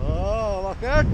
oh, look at